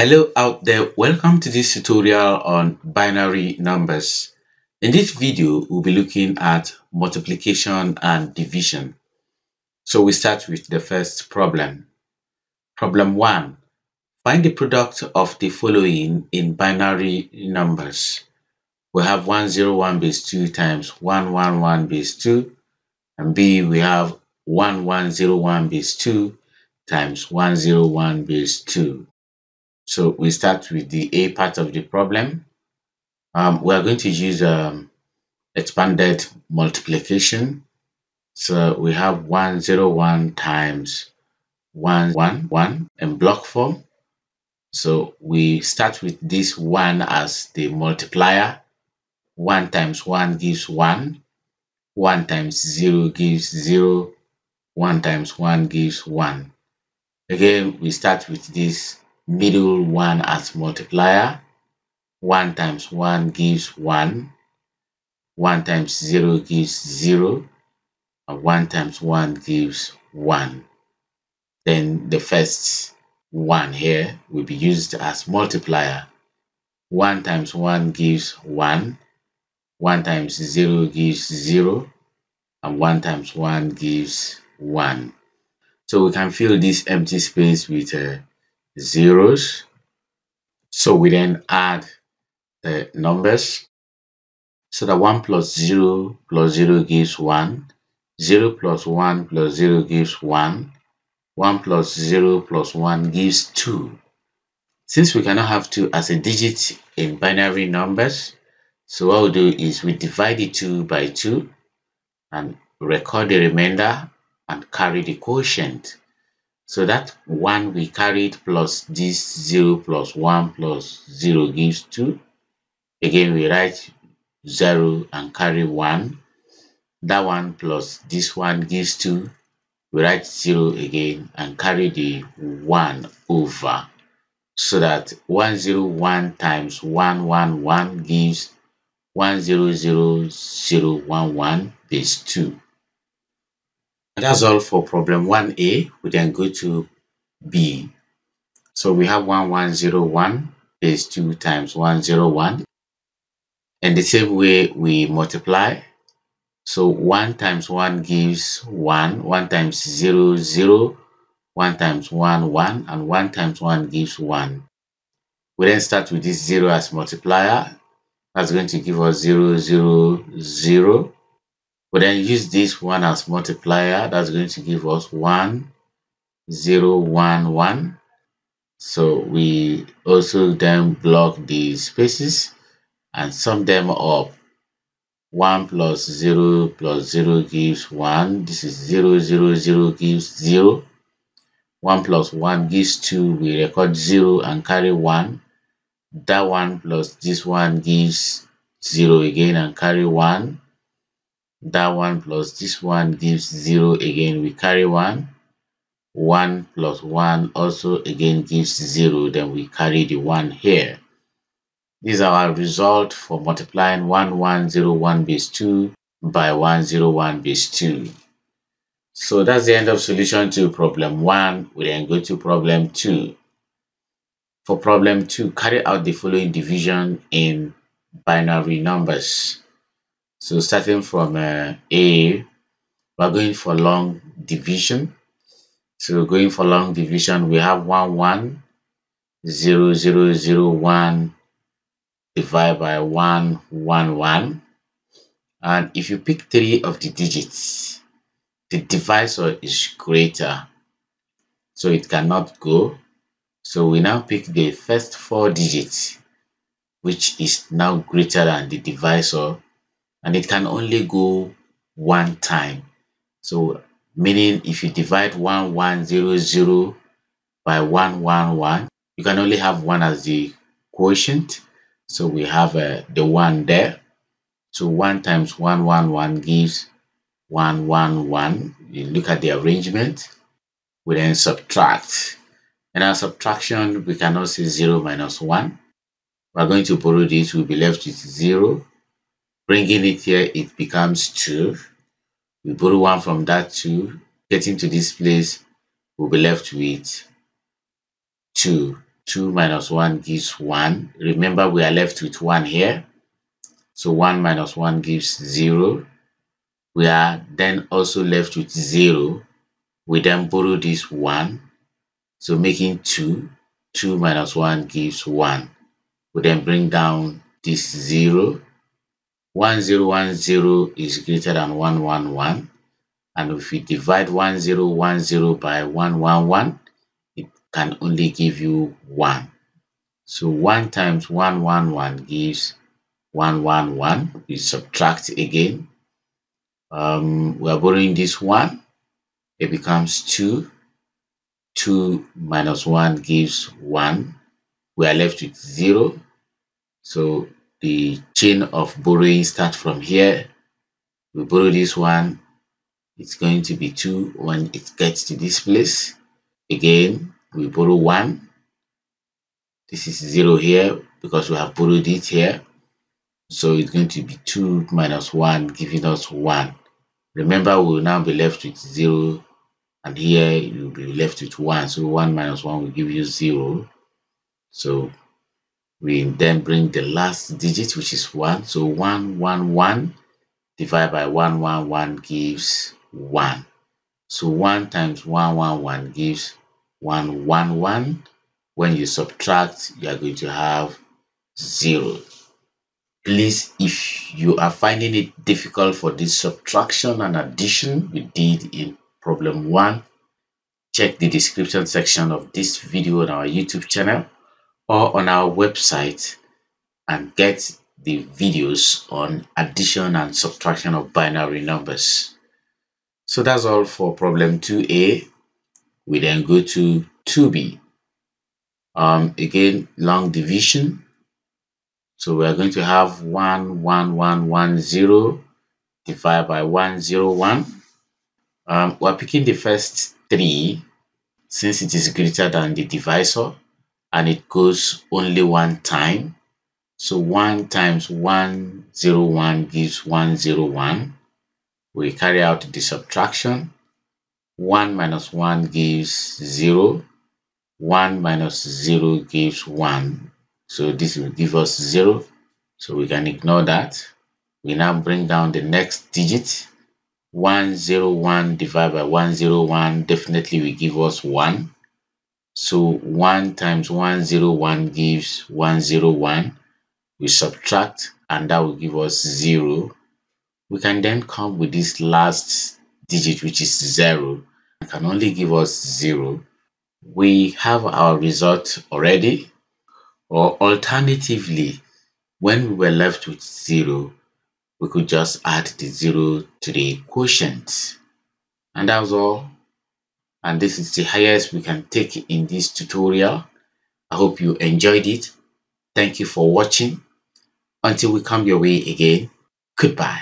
Hello out there, welcome to this tutorial on binary numbers. In this video, we'll be looking at multiplication and division. So we start with the first problem. Problem 1. Find the product of the following in binary numbers. We have 101 base 2 times 111 base 2 and B we have 1101 base 2 times 101 base 2. So we start with the A part of the problem. Um, we are going to use um, expanded multiplication. So we have 101 times 111 in block form. So we start with this 1 as the multiplier. 1 times 1 gives 1. 1 times 0 gives 0. 1 times 1 gives 1. Again, we start with this middle one as multiplier. 1 times 1 gives 1. 1 times 0 gives 0. And 1 times 1 gives 1. Then the first 1 here will be used as multiplier. 1 times 1 gives 1. 1 times 0 gives 0. And 1 times 1 gives 1. So we can fill this empty space with uh, zeros. So we then add the numbers. So that 1 plus 0 plus 0 gives 1. 0 plus 1 plus 0 gives 1. 1 plus 0 plus 1 gives 2. Since we cannot have 2 as a digit in binary numbers, so what we'll do is we divide the 2 by 2 and record the remainder and carry the quotient. So that 1 we carried plus this 0 plus 1 plus 0 gives 2. Again, we write 0 and carry 1. That 1 plus this 1 gives 2. We write 0 again and carry the 1 over. So that 101 times 111 gives 100011 base 2. And that's all for problem 1a. We then go to B. So we have 1101 base 2 times 101. And the same way we multiply. So 1 times 1 gives 1. 1 times 0, 0. 1 times 1, 1. And 1 times 1 gives 1. We then start with this 0 as multiplier. That's going to give us 0, 0, 0. We then use this one as multiplier. That's going to give us 1, 0, 1, 1. So we also then block the spaces and sum them up. 1 plus 0 plus 0 gives 1. This is 0, 0, 0 gives 0. 1 plus 1 gives 2. We record 0 and carry 1. That 1 plus this one gives 0 again and carry 1 that one plus this one gives zero again. We carry one. One plus one also again gives zero. Then we carry the one here. This is our result for multiplying 1101 base 2 by 101 base 2 so that's the end of solution to problem 1 we then go to problem 2 for problem 2 carry out the following division in binary numbers so starting from uh, A, we're going for long division. So going for long division, we have 1, 1, 0, 0, 0, 1, divided by 1, 1, 1. And if you pick three of the digits, the divisor is greater. So it cannot go. So we now pick the first four digits, which is now greater than the divisor and it can only go one time. So meaning if you divide 1100 by 111, you can only have one as the quotient. So we have uh, the 1 there. So 1 times 111 gives 111. You look at the arrangement. We then subtract. And our subtraction, we cannot say 0 minus 1. We're going to borrow this. We'll be left with 0 Bringing it here, it becomes 2. We borrow 1 from that 2. Getting to this place, we'll be left with 2. 2 minus 1 gives 1. Remember, we are left with 1 here. So 1 minus 1 gives 0. We are then also left with 0. We then borrow this 1. So making 2. 2 minus 1 gives 1. We then bring down this 0. 1010 is greater than 111. And if we divide 1010 by 111, it can only give you 1. So 1 times 111 gives 111. We subtract again. Um, we are borrowing this 1. It becomes 2. 2 minus 1 gives 1. We are left with 0. So the chain of borrowing starts from here. We borrow this one. It's going to be 2 when it gets to this place. Again, we borrow 1. This is 0 here because we have borrowed it here. So it's going to be 2 minus 1 giving us 1. Remember, we will now be left with 0 and here you'll be left with 1. So 1 minus 1 will give you 0. So we then bring the last digit, which is 1. So 1, 1, 1 divided by 1, 1, 1 gives 1. So 1 times 1, 1, 1 gives 1, 1, 1. When you subtract, you are going to have 0 please if you are finding it difficult for this subtraction and addition we did in problem one check the description section of this video on our youtube channel or on our website and get the videos on addition and subtraction of binary numbers. So that's all for problem 2a we then go to 2b um again long division. So we are going to have 1, 1, 1, 1, 0 divided by 1, 0, 1. Um, we're picking the first three since it is greater than the divisor and it goes only one time. So 1 times 101 gives 101. We carry out the subtraction. 1 minus 1 gives 0. 1 minus 0 gives 1. So this will give us 0. So we can ignore that. We now bring down the next digit. 101 divided by 101 definitely will give us 1. So 1 times 101 gives 101. We subtract and that will give us 0. We can then come with this last digit which is 0. It can only give us 0. We have our result already or alternatively, when we were left with 0, we could just add the 0 to the quotient. And that was all. And this is the highest we can take in this tutorial. I hope you enjoyed it. Thank you for watching. Until we come your way again, goodbye.